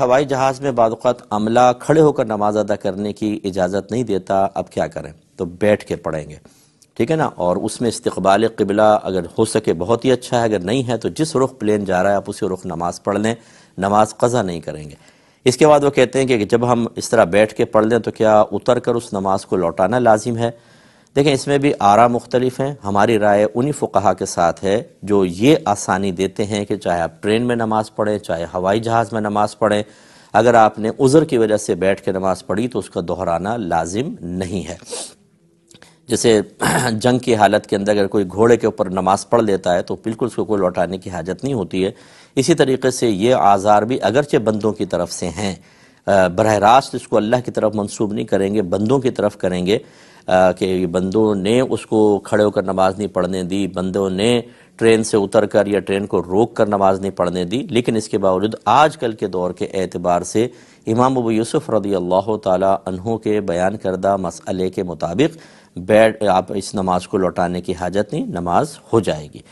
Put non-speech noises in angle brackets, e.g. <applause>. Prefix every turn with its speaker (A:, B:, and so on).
A: हवाई जहाज़ में बाज़ात अमला खड़े होकर नमाज़ अदा करने की इजाज़त नहीं देता, अब क्या करें? तो बैठ के पढ़ेंगे। ठीक है ना? और उसमें इस्तबाल कबला अगर हो सके, बहुत ही अच्छा है। अगर नहीं है तो जिस रुख प्लेन जा रहा है, आप उसी रुख नमाज़ पढ़ लें। नमाज़ कज़ा नहीं करेंगे। इसके बाद वो कहते हैं कि जब हम इस तरह बैठ के पढ़ लें तो क्या उतर कर उस नमाज़ को लौटाना लाजिम है? देखें इसमें भी आरा मुख्तलिफ़ हैं। हमारी राय उन्हीं फ़ुकहा के साथ है जो ये आसानी देते हैं कि चाहे आप ट्रेन में नमाज़ पढ़ें, चाहे हवाई जहाज़ में नमाज़ पढ़ें, अगर आपने उज़र की वजह से बैठ के नमाज़ पढ़ी तो उसका दोहराना लाजिम नहीं है। जैसे <clears throat> जंग की हालत के अंदर अगर कोई घोड़े के ऊपर नमाज़ पढ़ लेता है तो बिल्कुल उसको कोई लौटाने की हाजत नहीं होती है। इसी तरीके से ये आज़ार भी अगरचे बंदों की तरफ़ से हैं। बरह रास्त इसको अल्लाह की तरफ़ मंसूब नहीं करेंगे, बंदों की तरफ़ करेंगे कि बंदों ने उसको खड़े होकर नमाज़ नहीं पढ़ने दी, बंदों ने ट्रेन से उतर कर या ट्रेन को रोक कर नमाज़ नहीं पढ़ने दी। लेकिन इसके बावजूद आजकल के दौर के एतबार से इमाम अबू यूसुफ रदी अल्लाह तहों के बयान करदा मसले के मुताबिक, बैठ, आप इस नमाज़ को लौटाने की हाजत नहीं, नमाज़ हो जाएगी।